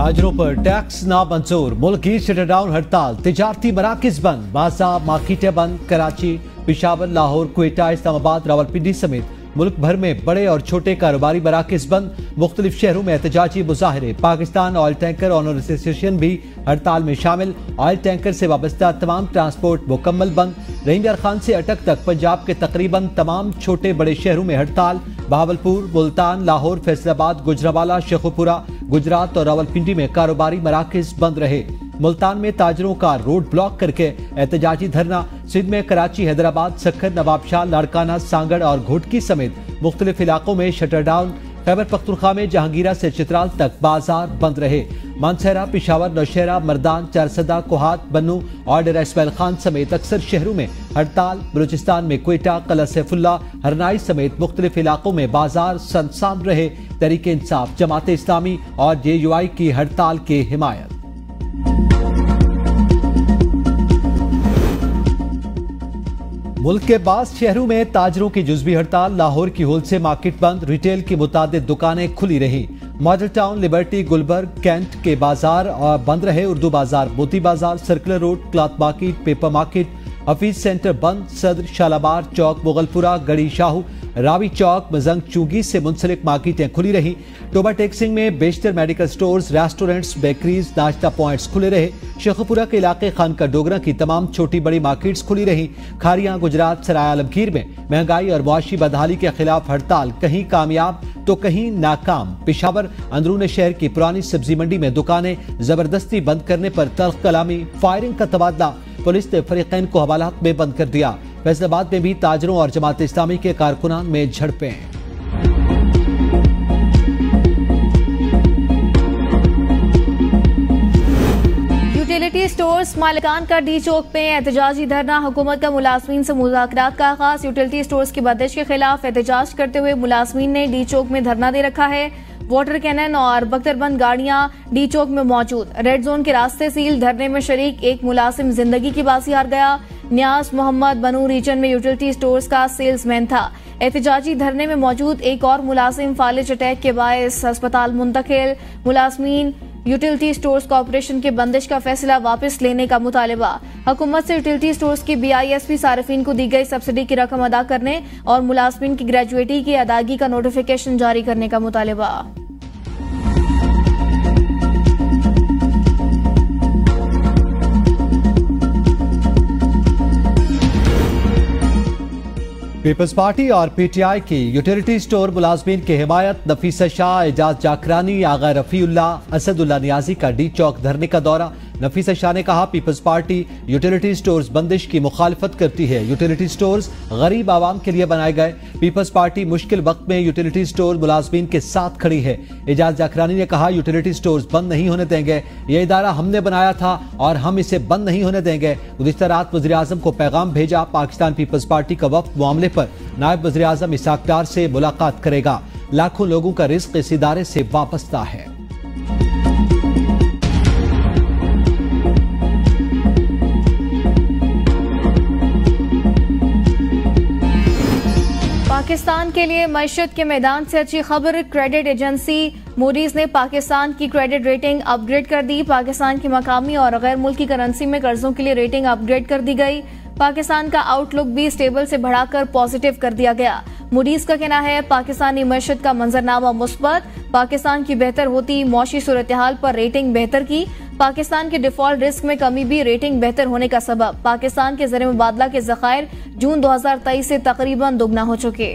ताजरों पर टैक्स ना मंजूर मुल्क की शटरडाउन हड़ताल, तिजारती मराकज बंद, बाजा मार्केटें बंद, कराची, पिशावर, लाहौर, कोयटा, इस्लामाबाद, रावलपिंडी समेत मुल्क भर में बड़े और छोटे कारोबारी मराकज बंद, मुख्तलिफ़ शहरों में एहतजाजी मुजाहरे, Pakistan oil tanker owner association भी हड़ताल में शामिल, ऑयल टैंकर से वाबस्ता तमाम ट्रांसपोर्ट मुकम्मल बंद रहीम खान से अटक तक पंजाब के तकरीबन तमाम छोटे बड़े शहरों में हड़ताल बहावलपुर मुल्तान, लाहौर, फैसलाबाद, गुजरावाला, शेखुपुरा गुजरात और रावलपिंडी में कारोबारी मराकज बंद रहे। मुल्तान में ताजरों का रोड ब्लॉक करके एहतजाजी धरना। सिंध में कराची, हैदराबाद, सखर, नवाबशाह, लाड़काना, सांगड़ और घोटकी समेत मुख्तलिफ़ इलाकों में शटर डाउन खैबर पख्तुरखा में जहांगीरा से चित्राल तक बाज़ार बंद रहे। मानसहरा, पिशावर, नौशहरा, मरदान, चारसदा, कोहात, बन्नू और डेरा इसमाइल खान समेत अक्सर शहरों में हड़ताल, बलूचिस्तान में कोयटा कला सैफुल्ला, हरनाई समेत मुख्तलिफ़ इलाकों में बाज़ार सनसान रहे। तरीके इंसाफ, जमात इस्लामी और जे यू आई की हड़ताल के हिमायत। मुल्क के बाद शहरों में ताजरों की जुजबी हड़ताल, लाहौर की होलसेल मार्केट बंद, रिटेल की मुताद दुकानें खुली रही। Model Town, Liberty, Gulberg, Cantt के बाज़ार बंद रहे Urdu Bazaar, Moti Bazaar, circular road, cloth market, paper market Hafeez centre बंद, सदर शालाबार चौक, मुगलपुरा गड़ी शाहू, रावी चौक, मजंग चूगी से मुंसलिक मार्केटें खुली रही। टोबा टेक्सिंग में बेशतर मेडिकल स्टोर्स, रेस्टोरेंट्स, बेकरीज, नाश्ता पॉइंट्स खुले रहे। शेखपुरा के इलाके खान का डोगरा की तमाम छोटी बड़ी मार्केट्स खुली रही। खारिया, गुजरात, सराय आलमगीर में महँगाई और मुआशी बदहाली के खिलाफ हड़ताल, कहीं कामयाब तो कहीं नाकाम। पिशावर, अंदरून शहर की पुरानी सब्ज़ी मंडी में दुकानें ज़बरदस्ती बंद करने पर तल्ख कलामी, फायरिंग का तबादला पुलिस ने फरीकैन को हवालात में बंद कर दिया। फैसलाबाद में भी ताजरों और जमात इस्लामी के कारकुनान में झड़पें। यूटिलिटी स्टोर्स मालिकान का डी चौक में एहतजाजी धरना। हुकूमत का मुलाजमीन से मुजाकर का आगाज़। यूटिलिटी स्टोर्स की बंदिश के खिलाफ एहतजाज करते हुए मुलाजमीन ने डी चौक में धरना दे रखा है। वाटर कैनन और बख्तरबंद गाड़ियाँ डी चौक में मौजूद। रेड जोन के रास्ते सील धरने में शरीक एक मुलाजिम ज़िंदगी की बासी हार गया। न्यास मोहम्मद बनू रीजन में यूटिलिटी स्टोर्स का सेल्समैन था। एहतजाजी धरने में मौजूद एक और मुलाजिम फालिज अटैक के बायस अस्पताल मुंतकिल। मुलाजमीन यूटिलिटी स्टोर्स कॉरपोरेशन के बंदिश का फैसला वापस लेने का मुतालबा। हुकूमत से यूटिलिटी स्टोर्स की बी आई एस पी सार्फिन को दी गई सब्सिडी की रकम अदा करने और मुलाजमीन की ग्रेजुएटी की अदायगी का नोटिफिकेशन जारी करने का मुतालबा। पीपल्स पार्टी और पीटीआई की यूटिलिटी स्टोर मुलाजमीन की हिमायत, नफीसा शाह एजाज जाकरानी आगा रफीउल्ला असदुल्ला नियाजी का डी चौक धरने का दौरा। नफीसा शाह ने कहा, पीपल्स पार्टी यूटिलिटी स्टोर्स बंदिश की मुखालफत करती है। यूटिलिटी स्टोर्स गरीब आवाम के लिए बनाए गए। पीपल्स पार्टी मुश्किल वक्त में यूटिलिटी स्टोर मुलाजमीन के साथ खड़ी है। एजाज जाखरानी ने कहा, यूटिलिटी स्टोर्स बंद नहीं होने देंगे। ये इदारा हमने बनाया था और हम इसे बंद नहीं होने देंगे। गुजशत रात वजी अजम को पैगाम भेजा, पाकिस्तान पीपल्स पार्टी का वक्त मामले पर नायब वजी अजम इसाकदार से मुलाकात करेगा। लाखों लोगों का रिस्क इस इदारे से वाबस्ता है। पाकिस्तान के लिए मैशत के मैदान से अच्छी खबर क्रेडिट एजेंसी मूडीज ने पाकिस्तान की क्रेडिट रेटिंग अपग्रेड कर दी। पाकिस्तान की मकामी और गैर मुल्की करेंसी में कर्जों के लिए रेटिंग अपग्रेड कर दी गई। पाकिस्तान का आउटलुक भी स्टेबल से बढ़ाकर पॉजिटिव कर दिया गया। मुडीज का कहना है, पाकिस्तानी मैशत का मंजरनामा मुस्बत, पाकिस्तान की बेहतर होती मौशी सूरत हाल पर रेटिंग बेहतर की। पाकिस्तान के डिफ़ॉल्ट रिस्क में कमी भी रेटिंग बेहतर होने का सबब। पाकिस्तान के जर मुबादला के जखायर जून 2023 से तकरीबन दोगुना हो चुके।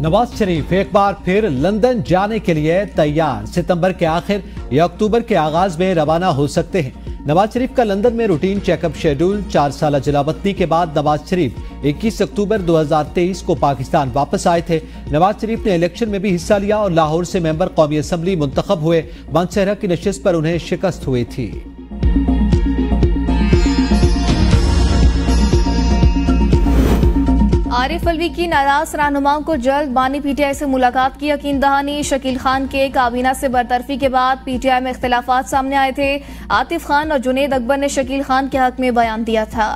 नवाज़ शरीफ एक बार फिर लंदन जाने के लिए तैयार। सितंबर के आखिर या अक्टूबर के आगाज़ में रवाना हो सकते हैं। नवाज़ शरीफ का लंदन में रूटीन चेकअप शेड्यूल, चार साल जलावतनी के बाद नवाज़ शरीफ 21 अक्टूबर 2023 को पाकिस्तान वापस आए थे। नवाज़ शरीफ ने इलेक्शन में भी हिस्सा लिया और लाहौर से मेंबर कौमी असम्बली मुंतखब हुए। मानसहरा की नशस्त पर उन्हें शिकस्त हुई थी। आरिफ अलवी की नाराज़ रहनुमाओं को जल्द बानी पीटीआई से मुलाकात की यकीन दहानी। शकील खान के काबीना से बरतरफी के बाद पीटीआई में इख्तलाफात सामने आए थे। आतिफ खान और जुनेद अकबर ने शकील खान के हक में बयान दिया था।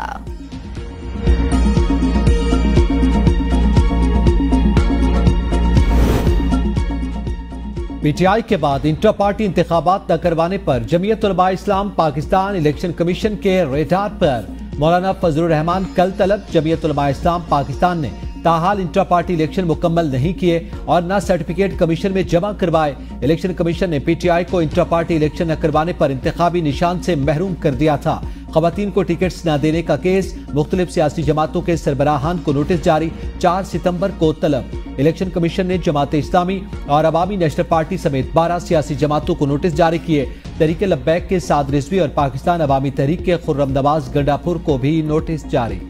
पीटीआई के बाद इंटर पार्टी इंतबात न करवाने पर जमीयत इस्लाम पाकिस्तान इलेक्शन कमीशन के रेडार पर। मौलाना फजल रहमान कल तलब जमीयत इस्लाम पाकिस्तान ने ताहाल इंटर पार्टी इलेक्शन मुकम्मल नहीं किए और न सर्टिफिकेट कमीशन में जमा करवाए। इलेक्शन कमीशन ने पीटीआई को इंटर पार्टी इलेक्शन न करवाने पर इंतबी निशान से महरूम कर दिया था। खवतान को टिकट्स न देने का केस, मुख्तलिफ़ सियासी जमातों के सरबराहान को नोटिस जारी, चार सितंबर को तलब। इलेक्शन कमीशन ने जमात इस्लामी और अवामी नेशनल पार्टी समेत बारह सियासी जमातों को नोटिस जारी किए। तरीके लब्बैक के साद रिजवी और पाकिस्तान अवामी तहरीक के खुर्रम नवाज़ गंडापुर को भी नोटिस जारी।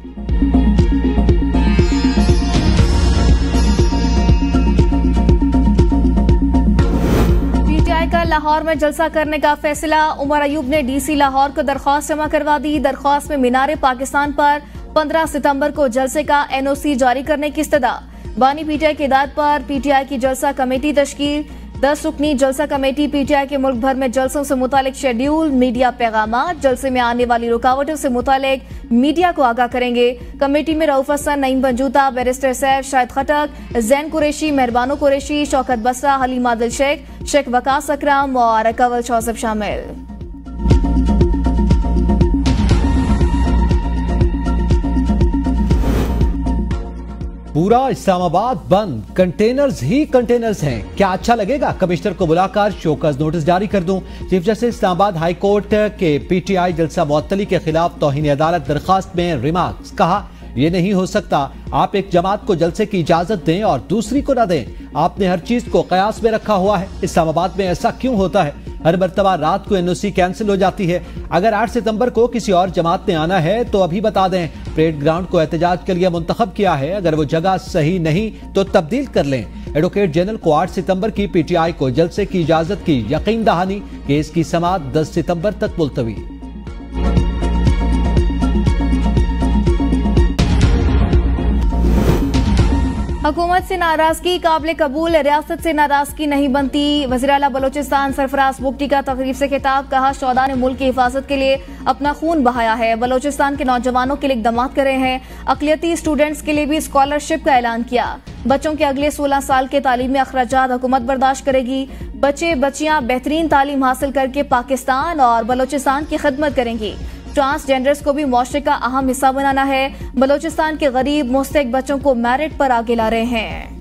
का लाहौर में जलसा करने का फैसला। उमर अयूब ने डीसी लाहौर को दरख्वास्त जमा करवा दी। दरख्वास्त में मीनार पाकिस्तान पर। 15 सितंबर को जलसे का एनओसी जारी करने की इस्तदा। बानी पीटीआई की हिदायत पर पीटीआई की जलसा कमेटी तश्कील। दस रुकनी जलसा कमेटी पीटीआई के मुल्क भर में जलसों से मुतालिक शेड्यूल, मीडिया पैगाम जलसे में आने वाली रुकावटों से मुतालिक मीडिया को आगाह करेंगे। कमेटी में रऊफ हसन, नईम बंजूता, बैरिस्टर सैफ, शाहिद खटक, जैन कुरेशी, मेहरबानो कुरेशी, शौकत बसरा, हलीम आदिल शेख शेख वकास अक्रम और कवल शौसफ शामिल। पूरा इस्लामाबाद बंद। कंटेनर्स ही कंटेनर्स हैं। क्या अच्छा लगेगा? कमिश्नर को बुलाकर शोकस नोटिस जारी कर दूँ। Chief justice Islamabad high court के पीटीआई जलसा मुअत्तली के खिलाफ तोहिन अदालत दरखास्त में रिमार्क्स। कहा, ये नहीं हो सकता। आप एक जमात को जलसे की इजाज़त दें और दूसरी को न दें। आपने हर चीज़ को कयास में रखा हुआ है। इस्लामाबाद में ऐसा क्यों होता है? हर मरतबा रात को एनओसी कैंसिल हो जाती है। अगर 8 सितंबर को किसी और जमात ने आना है तो अभी बता दें परेड ग्राउंड को एहतजाज के लिए मुंतब किया है। अगर वो जगह सही नहीं तो तब्दील कर लें। एडवोकेट जनरल को आठ सितंबर की पीटीआई को जलसे की इजाज़त की यकीन दहानी। केस की समात 10 सितंबर तक मुलतवी। हुकूमत से नाराज़गी काबिल कबूल, रियासत से नाराज़गी नहीं बनती। वजी अला बलोचिस्तान सरफराज बुगटी का तकरीब से खिताब, कहा शौदा ने मुल्क की हिफाजत के लिए अपना खून बहाया है। बलोचिस्तान के नौजवानों के लिए इकदाम करे हैं। अकलियती स्टूडेंट्स के लिए भी स्कॉलरशिप का ऐलान किया। बच्चों के अगले सोलह साल के तालीमी अखराज हुकूमत बर्दाश्त करेगी। बच्चे बच्चियाँ बेहतरीन तालीम हासिल करके पाकिस्तान और बलोचिस्तान की खदमत करेंगी। ट्रांसजेंडर्स को भी मुआरे का अहम हिस्सा बनाना है। बलोचिस्तान के गरीब, मुस्तक बच्चों को मैरिट पर आगे ला रहे हैं।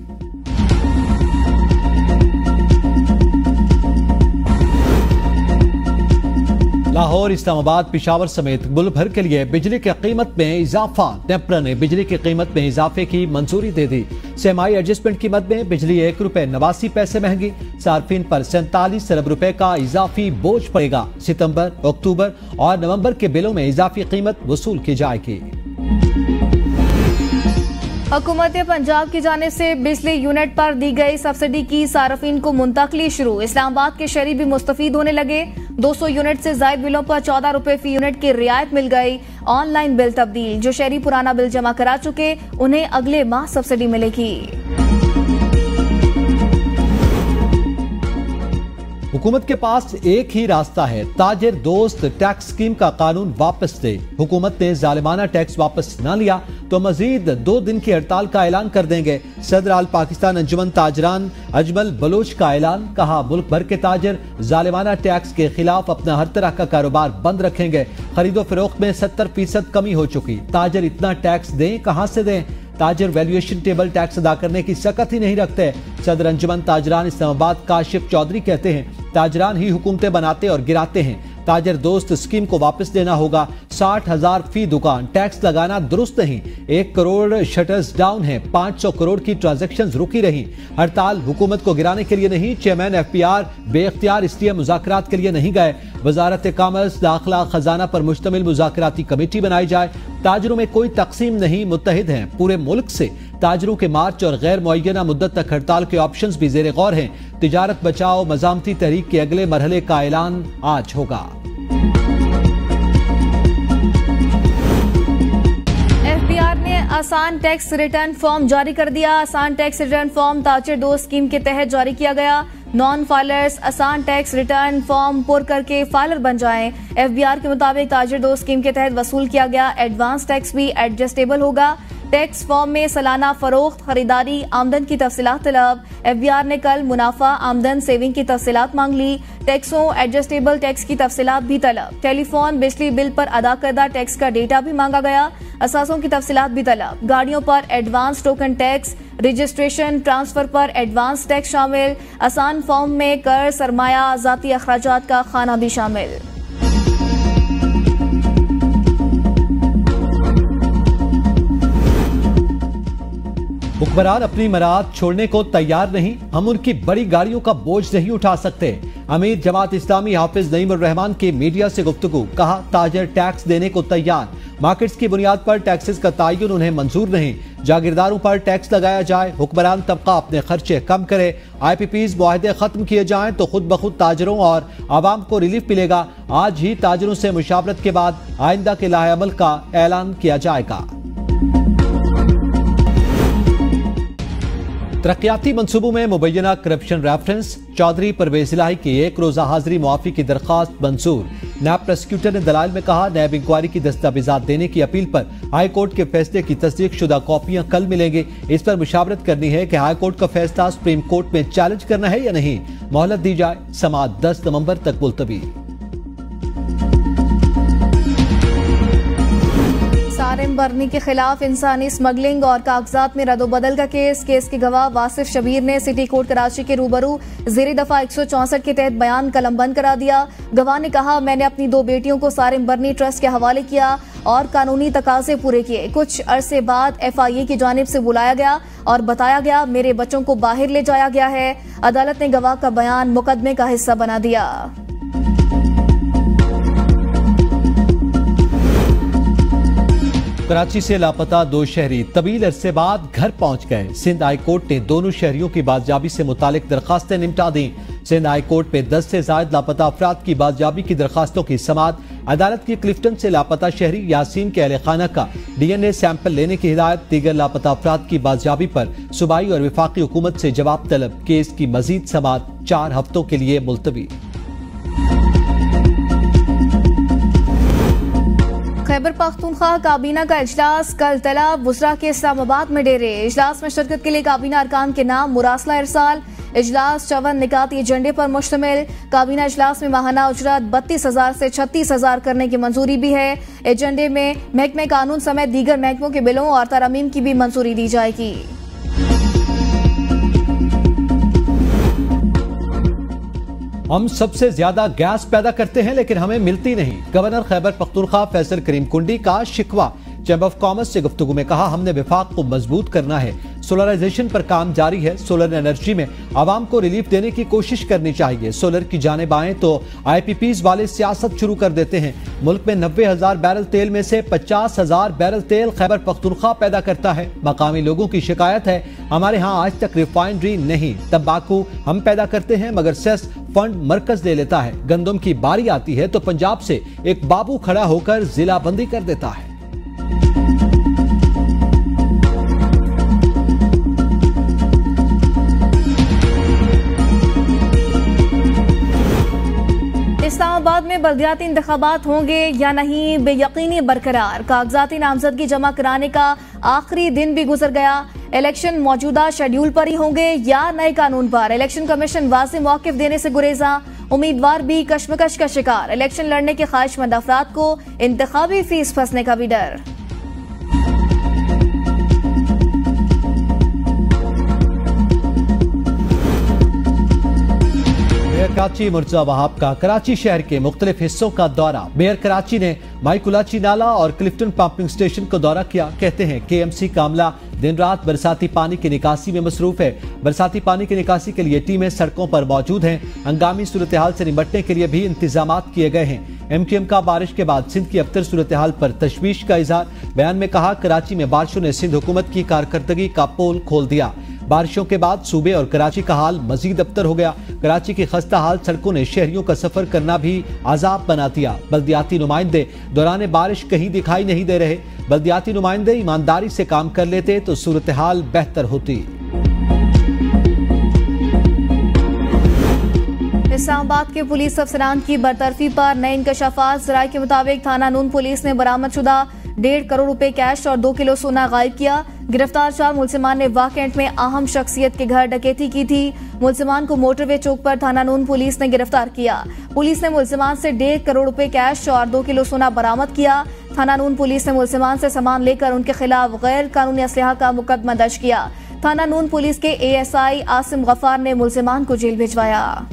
लाहौर, इस्लामाबाद, पिशावर समेत मुल्क भर के लिए बिजली की कीमत में इजाफा। नेपरा ने बिजली की कीमत में इजाफे की मंजूरी दे दी। सेमाई एडजस्टमेंट कीमत में बिजली एक रुपए नवासी पैसे महँगी। सार्फिन पर सैतालीस अरब रुपए का इजाफी बोझ पड़ेगा। सितंबर, अक्टूबर और नवंबर के बिलों में इजाफी कीमत वसूल की जाएगी। हुकूमत पंजाब की जानब से बिजली यूनिट पर दी गई सब्सिडी की सार्फिन को मुंतकली शुरू। इस्लामाबाद के शहरी भी मुस्तफ़ होने लगे। 200 यूनिट से जायद बिलों पर चौदह रुपए फ़ी यूनिट की रियायत मिल गई। ऑनलाइन बिल तब्दील। जो शहरी पुराना बिल जमा करा चुके, उन्हें अगले माह सब्सिडी मिलेगी। हुकूमत के पास एक ही रास्ता है, ताजिर दोस्त टैक्स स्कीम का कानून वापस दे हुकूमत ने जालिमाना टैक्स वापस न लिया तो मजीद दो दिन की हड़ताल का ऐलान कर देंगे। सदर आल पाकिस्तान अंजुमन ताजरान, अजमल बलोच का ऐलान, कहा मुल्क भर के ताजर जालिमाना टैक्स के खिलाफ अपना हर तरह का कारोबार बंद रखेंगे। खरीदो फरोख्त में सत्तर फ़ीसद कमी हो चुकी। ताजर इतना टैक्स दें, कहाँ से दें? ताजर वैल्यूएशन टेबल टैक्स अदा करने की सकत ही नहीं रखते। सदर अंजुमन ताजरान इस्लामाबाद काशिफ चौधरी कहते हैं, ताजरान ही हुकूमतें बनाते और गिराते हैं। ताजर दोस्त स्कीम को वापस देना होगा। साठ हज़ार फ़ी दुकान। टैक्स लगाना दुरुस्त नहीं। एक करोड़ शटर्स डाउन है। पाँच सौ करोड़ की ट्रांजेक्शन रुकी रही। हड़ताल हुकूमत को गिराने के लिए नहीं। चेयरमैन एफ़ पी आर बेख्तियार इसलिए मुजाकर के लिए नहीं गए। वजारत कामर्स दाखिला खजाना पर मुश्तमिल मुजाकराती कमेटी बनाई जाए। ताजरों में कोई तकसीम नहीं। मुतहद है। पूरे मुल्क से ताजरों के मार्च और गैर मुना मुद्दत तक हड़ताल के ऑप्शन भी जेर गौर हैं। तिजारत बचाओ, मजामती तहरीक के अगले मरहले का ऐलान आज होगा। आसान टैक्स रिटर्न फॉर्म जारी कर दिया। आसान टैक्स रिटर्न फॉर्म ताजर दो स्कीम के तहत जारी किया गया। नॉन फाइलर्स आसान टैक्स रिटर्न फॉर्म पुर करके फाइलर बन जाएँ। एफबीआर के मुताबिक ताजर दो स्कीम के तहत वसूल किया गया। एडवांस टैक्स भी एडजस्टेबल होगा। टैक्स फॉर्म में सालाना फरोख्त, खरीदारी, आमदन की तफसीत तलब। एफ़ बी आर ने कल मुनाफा, आमदन, सेविंग की तफसीत मांग ली। टैक्सों, एडजस्टेबल टैक्स की तफसीत भी तलब। टेलीफोन, बिजली बिल पर अदा करदा टैक्स का डेटा भी मांगा गया। असासों की तफसीत भी तलब। गाड़ियों पर advance token tax, registration transfer पर एडवांस टैक्स शामिल। आसान फॉर्म में कर सरमाया जाती अखराज का खाना भी शामिल। हुक्मरान अपनी मराद छोड़ने को तैयार नहीं, हम उनकी बड़ी गाड़ियों का बोझ नहीं उठा सकते। अमीर जमात इस्लामी हाफिज नईम रहमान की मीडिया से गुफ्तगु, कहा, ताजर टैक्स देने को तैयार। मार्केट्स की बुनियाद पर टैक्सेस का तयन उन्हें मंजूर नहीं। जागीरदारों पर टैक्स लगाया जाए, हुक्मरान तबका अपने खर्चे कम करे। आई पी पीज खत्म किए जाएँ तो खुद बखुद ताजरों और आवाम को रिलीफ मिलेगा। आज ही ताजरों से मुशावरत के बाद आइंदा के लाहेमल का ऐलान किया जाएगा। तरक्याती मनसूबों में मुबैना करप्शन रेफरेंस, चौधरी परवेज इलाही की एक रोजा हाजिरी मुआफी की दरखास्त मंजूर। नैब प्रोसिक्यूटर ने दलाल में कहा, नैब इंक्वायरी की दस्तावेजा देने की अपील पर हाई कोर्ट के फैसले की तस्दीक शुदा कॉपियाँ कल मिलेंगे। इस पर मुशावरत करनी है कि हाई कोर्ट का फैसला सुप्रीम कोर्ट में चैलेंज करना है या नहीं। मोहलत दी जाए समाज दस नवंबर तक मुलतवी। सारिम बर्नी के खिलाफ इंसानी स्मगलिंग और कागजात में रदोबदल का केस। केस के गवाह वासिफ शबीर ने सिटी कोर्ट कराची के रूबरू जेरी दफ़ा एक के तहत बयान कलमबंद करा दिया। गवाह ने कहा, मैंने अपनी दो बेटियों को सारिम बर्नी ट्रस्ट के हवाले किया और कानूनी तकाजे पूरे किए। कुछ अरसे बाद एफ़ आई ए की जानब से बुलाया गया और बताया गया, मेरे बच्चों को बाहर ले जाया गया है। अदालत ने गवाह का बयान मुकदमे का हिस्सा बना दिया। कराची से लापता दो शहरी तवील अरसे बाद घर पहुँच गए। सिंध हाई कोर्ट ने दोनों शहरियों की बाजियाबी से मुतालिक दरखास्तें निपटा दी। सिंध हाई कोर्ट में दस से जायद लापता अफराद की बाजियाबी की दरखास्तों की समात अदालत की क्लिफ्टन से लापता शहरी यासीन के अहल खाना का डीएनए सैंपल लेने की हिदायत, दीगर लापता अफराद की बाजियाबी पर सूबाई और विफाकी हुकूमत से जवाब तलब। केस की मजीद समात चार हफ्तों के लिए मुलतवी। खैबर पख्तूनख्वा काबीना का इजलास कल तला बुसरा के इस्लामाबाद में डेरे। इजलास में शिरकत के लिए काबीना अरकान के नाम मुरासला इरसाल। इजलास चवन निकाती एजेंडे पर मुश्तमिल। काबीना इजलास में माहाना उजरत बत्तीस हज़ार से छत्तीस हज़ार करने की मंजूरी भी है। एजेंडे में महकमे कानून समेत दीगर महकमों के बिलों और तरमीम की भी मंजूरी दी जाएगी। हम सबसे ज़्यादा गैस पैदा करते हैं, लेकिन हमें मिलती नहीं। गवर्नर खैबर पख्तूनख्वा फैसल करीम कुंडी का शिकवा। चैम्बर ऑफ़ कॉमर्स से गुफ्तु में कहा, हमने विफाक को मज़बूत करना है। सोलराइजेशन पर काम जारी है। सोलर एनर्जी में आवाम को रिलीफ देने की कोशिश करनी चाहिए। सोलर की जानेब आए तो आई वाले सियासत शुरू कर देते हैं। मुल्क में नब्बे हज़ार बैरल तेल में से पचास हज़ार बैरल तेल खैबर पख्तूनख्वा पैदा करता है। मकामी लोगों की शिकायत है, हमारे यहाँ आज तक रिफाइनरी नहीं। तम्बाकू हम पैदा करते हैं, मगर सेस फंड मरकज ले लेता है। गंदम की बारी आती है तो पंजाब से एक बाबू खड़ा होकर जिला बंदी कर देता है। इस्लामाबाद में बल्दियाती इंतबात होंगे या नहीं, बेयकीनी बरकरार। कागजाती नामजदगी जमा कराने का आखिरी दिन भी गुजर गया। इलेक्शन मौजूदा शेड्यूल पर ही होंगे या नए कानून पर? इलेक्शन कमीशन वाजे मौकफ देने से गुरेजा। उम्मीदवार भी कश्मकश का शिकार। इलेक्शन लड़ने के ख्वाहिशमंद अफराद को इंतबी फ़ीस फंसने का भी डर। कराची, मुर्जा वहाब का कराची शहर के मुख्तलिफ़ हिस्सों का दौरा। मेयर कराची ने माइकुलाची नाला और क्लिफ्टन पंपिंग स्टेशन को दौरा किया। कहते हैं के एम सी कामला दिन रात बरसाती पानी की निकासी में मसरूफ है। बरसाती पानी की निकासी के लिए टीमें सड़कों पर मौजूद हैं। हंगामी सूरत हाल से निपटने के लिए भी इंतज़ाम किए गए हैं। एम क्यू एम का बारिश के बाद सिंध की अबतर सूरत हाल पर तशवीश का इजहार। बयान में कहा, कराची में बारिशों ने सिंध हुकूमत की कारकर्दगी का पोल खोल दिया। बारिशों के बाद सूबे और कराची का हाल मजीद अबतर हो गया। कराची की खस्ता हाल सड़कों ने शहरियों का सफ़र करना भी आजाब बना दिया। बल्दियाती नुमाइंदे, दौरान बारिश कहीं दिखाई नहीं दे रहे। बल्दियाती नुमाइंदे ईमानदारी से काम कर लेते तो सूरत हाल बेहतर होती। इस्लामाबाद के पुलिस अफसरान की बरतरफी पर नए इंकशाफात जराये के मुताबिक थाना नून पुलिस ने बरामद शुदा डेढ़ करोड़ रुपए कैश और दो किलो सोना गायब किया। गिरफ़्तार चार मुलसिमान ने वाह कैंट में अहम शख्सियत के घर डकैती की थी। मुलसिमान को मोटरवे चौक पर थाना नून पुलिस ने गिरफ़्तार किया। पुलिस ने मुलसिमान से डेढ़ करोड़ रुपए कैश और दो किलो सोना बरामद किया। थाना नून पुलिस ने मुलसिमान से सामान लेकर उनके खिलाफ गैर कानूनी असलहा का मुकदमा दर्ज किया। थाना नून पुलिस के एएसआई आसिम गफार ने मुलजिमान को जेल भिजवाया।